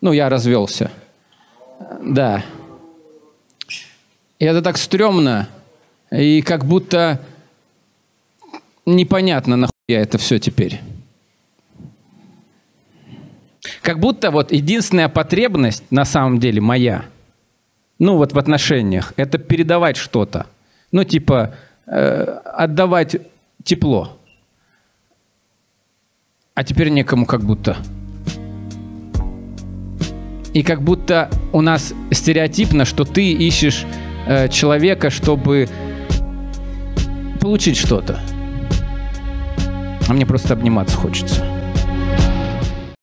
Ну, я развелся. Да. И это так стрёмно. И как будто непонятно, нахуя это все теперь. Как будто вот единственная потребность на самом деле моя, ну вот в отношениях, это передавать что-то. Ну типа э, отдавать тепло. А теперь некому как будто. И как будто у нас стереотипно, что ты ищешь э, человека, чтобы получить что-то. А мне просто обниматься хочется.